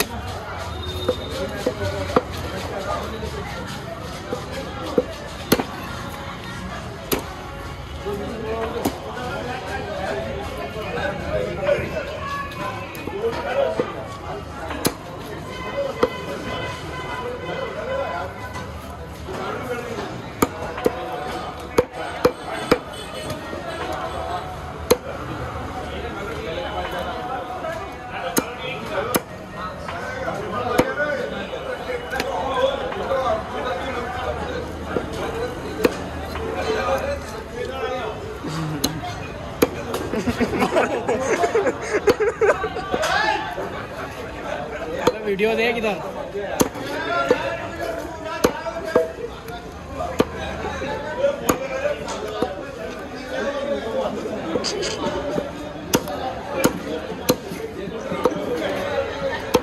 Thank you. Video देख इधर।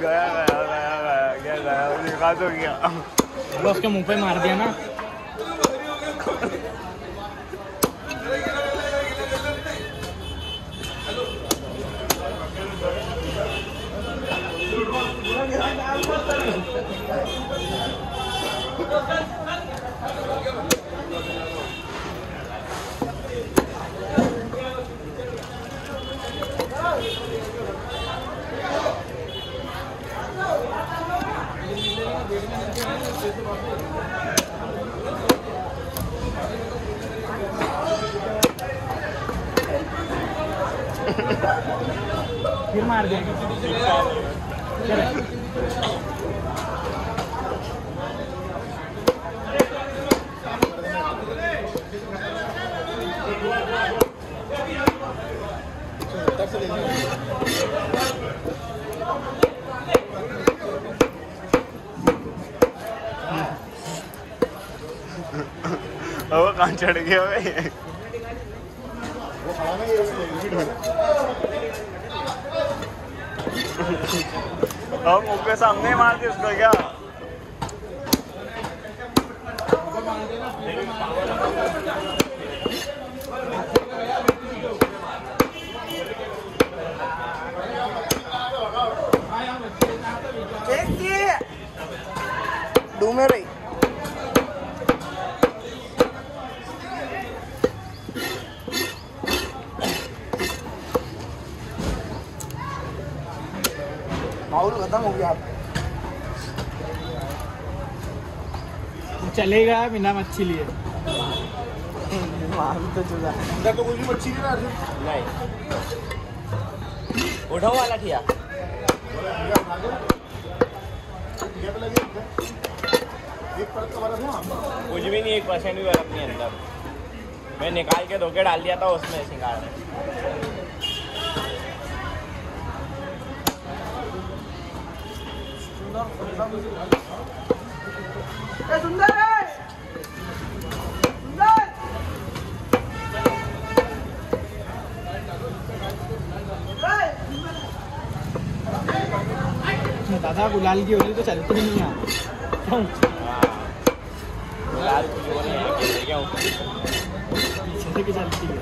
गया गया गया गया गया दिखा तो गया। उसके मुँह पे मार दिया ना। फिर मार दिया अब कहाँ चढ़ गया भाई? अब के सामने मार दी उसको क्या? डूमे रही। माहौल खत्म हो गया। चलेगा बिना मच्छी लिए। तो अंदर तो कुछ भी मच्छी नहीं ना नहीं। उठाओ वाला ठिया। कुछ भी नहीं एक परसेंट भी बर्फ़ नहीं अंदर। मैं निकाल के धोके डाल दिया था उसमें सिंगार। में दादा गुलाल की होली तो चलती नहीं यहाँ क्यों? लाल कुछ वो नहीं है क्या पीछे से चलती है।